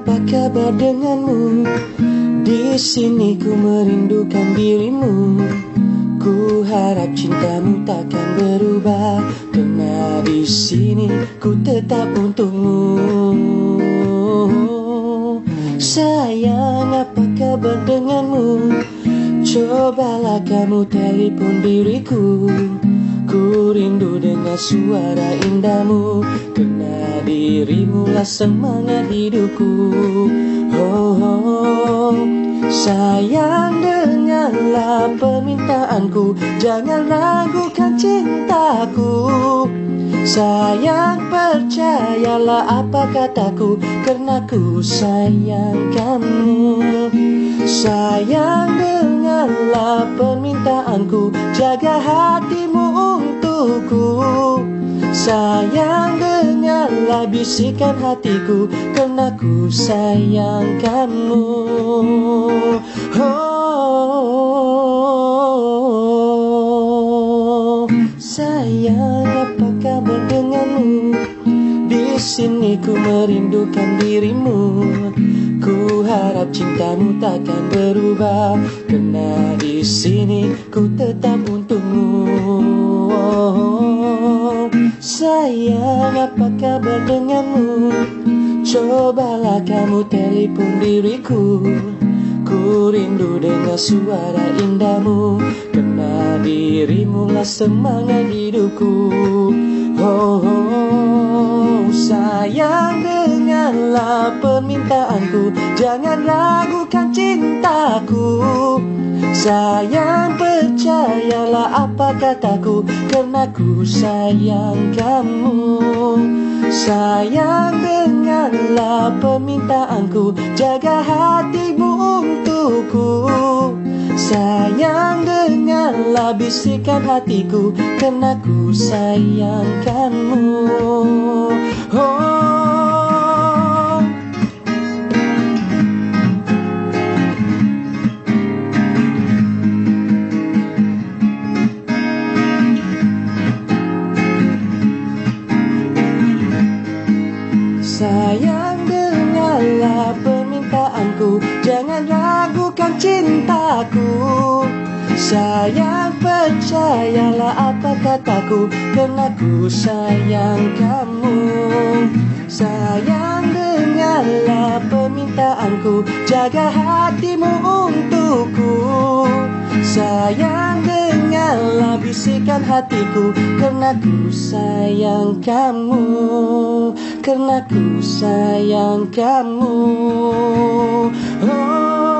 Apa kabar denganmu? Di sini ku merindukan dirimu. Ku harap cintamu takkan berubah. Karena di sini ku tetap untukmu. Sayang apa kabar denganmu Cobalah kamu telepon diriku. Ku rindu dengan suara indahmu. Karena dirimu lah semangat hidupku. Oh, oh. Sayang dengarlah permintaanku. Jangan ragukan cintaku. Sayang percayalah apa kataku. Karena ku sayang kamu. Sayang dengarlah permintaanku. Jaga hatimu untukku. Sayang dengarlah bisikan hatiku Karena ku sayang kamu oh, Sayang apa kabar denganmu Di sini ku merindukan dirimu. Ku harap cintamu takkan berubah. Karena di sini ku tetap untukmu Sayang apa kabar denganmu? Cobalah kamu telepon diriku. Ku rindu dengan suara indahmu. Karena dirimu lah semangat hidupku. Oh, oh, Sayang dengarlah permintaanku. Jangan ragukan cintaku. Sayang percayalah apa kataku. Karena ku sayang kamu. Sayang dengarlah permintaanku. Jaga hatimu untukku Sayang dengarlah bisikan hatiku Karena ku sayang kamu oh. Sayang dengarlah permintaanku Jangan ragukan cintaku. Sayang percayalah apa kataku. Karena ku sayang kamu. Sayang dengarlah permintaanku. Jaga hatimu untukku. Sayang dengarlah bisikan hatiku Karena ku sayang kamu Karena ku sayang kamu oh.